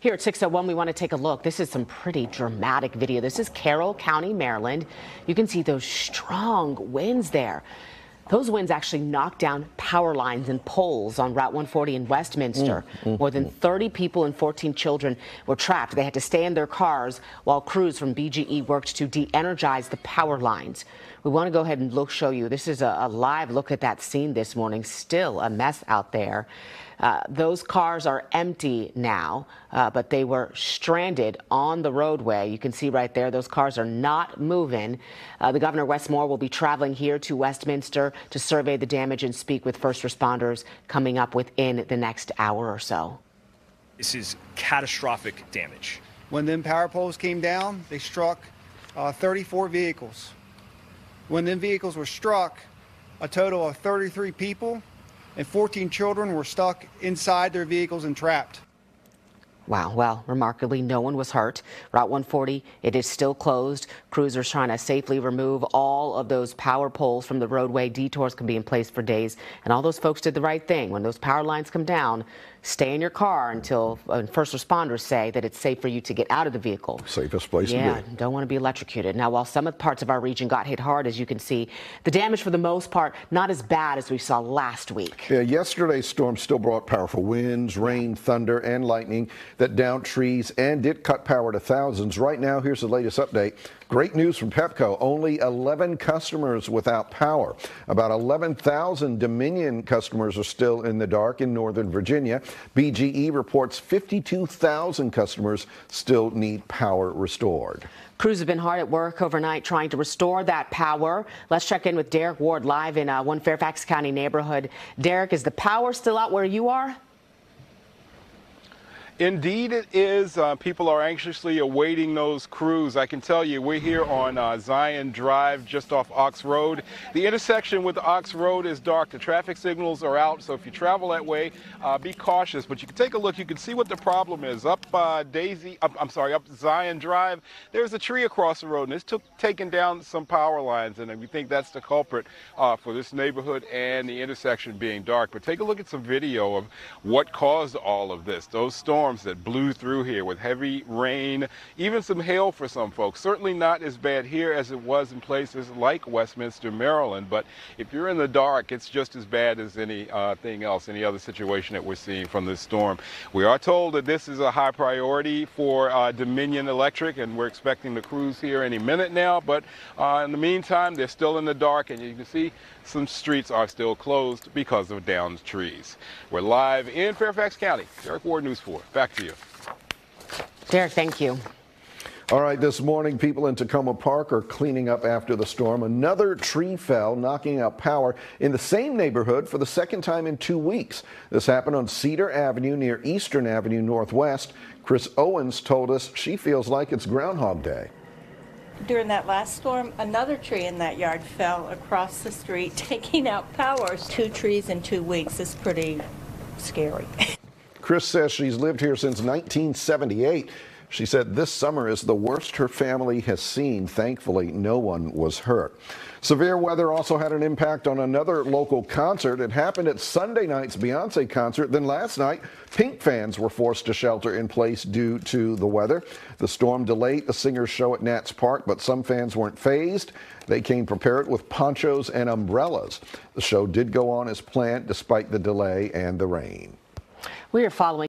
Here at 601, we want to take a look. This is some pretty dramatic video. This is Carroll County, Maryland. You can see those strong winds there. Those winds actually knocked down power lines and poles on Route 140 in Westminster. Mm, mm, More than mm. 30 people and 14 children were trapped. They had to stay in their cars while crews from BGE worked to de-energize the power lines. We want to go ahead and look, show you. This is a, a live look at that scene this morning. Still a mess out there. Uh, those cars are empty now, uh, but they were stranded on the roadway. You can see right there, those cars are not moving. Uh, the governor, Wes Moore, will be traveling here to Westminster to survey the damage and speak with first responders coming up within the next hour or so. This is catastrophic damage. When them power poles came down, they struck uh, 34 vehicles. When them vehicles were struck, a total of 33 people and 14 children were stuck inside their vehicles and trapped. Wow. Well, remarkably, no one was hurt. Route 140, it is still closed. Crews are trying to safely remove all of those power poles from the roadway. Detours can be in place for days. And all those folks did the right thing. When those power lines come down, stay in your car until uh, first responders say that it's safe for you to get out of the vehicle. Safest place yeah, to be. Yeah, don't want to be electrocuted. Now, while some of parts of our region got hit hard, as you can see, the damage for the most part not as bad as we saw last week. Yeah, yesterday's storm still brought powerful winds, rain, thunder, and lightning that downed trees and did cut power to thousands. Right now, here's the latest update. Great news from Pepco. Only 11 customers without power. About 11,000 Dominion customers are still in the dark in Northern Virginia. BGE reports 52,000 customers still need power restored. Crews have been hard at work overnight trying to restore that power. Let's check in with Derrick Ward live in uh, one Fairfax County neighborhood. Derrick, is the power still out where you are? Indeed, it is. Uh, people are anxiously awaiting those crews. I can tell you, we're here on uh, Zion Drive, just off Ox Road. The intersection with Ox Road is dark. The traffic signals are out, so if you travel that way, uh, be cautious. But you can take a look. You can see what the problem is. Up uh, Daisy, up, I'm sorry, up Zion Drive, there's a tree across the road, and it's took, taken down some power lines, and we think that's the culprit uh, for this neighborhood and the intersection being dark. But take a look at some video of what caused all of this. Those storms storms that blew through here with heavy rain, even some hail for some folks. Certainly not as bad here as it was in places like Westminster, Maryland. But if you're in the dark, it's just as bad as anything uh, else, any other situation that we're seeing from this storm. We are told that this is a high priority for uh, Dominion Electric, and we're expecting the crews here any minute now. But uh, in the meantime, they're still in the dark, and you can see some streets are still closed because of downed trees. We're live in Fairfax County. Derrick Ward, News 4. Back to you. Derrick, thank you. All right, this morning, people in Takoma Park are cleaning up after the storm. Another tree fell, knocking out power in the same neighborhood for the second time in two weeks. This happened on Cedar Avenue near Eastern Avenue Northwest. Chris Owens told us she feels like it's Groundhog Day. During that last storm, another tree in that yard fell across the street, taking out power. Two trees in two weeks is pretty scary. Chris says she's lived here since 1978. She said this summer is the worst her family has seen. Thankfully, no one was hurt. Severe weather also had an impact on another local concert. It happened at Sunday night's Beyonce concert. Then last night, Pink fans were forced to shelter in place due to the weather. The storm delayed the singer's show at Nats Park, but some fans weren't fazed. They came prepared with ponchos and umbrellas. The show did go on as planned despite the delay and the rain. We are following